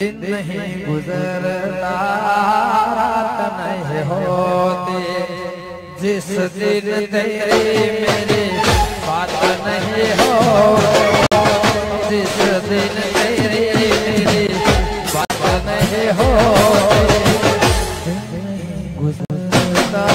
दिन नहीं गुजरता नहीं होते जिस दिन तेरी मेरी बात नहीं हो जिस दिन तेरी मेरी बात नहीं हो गुजरता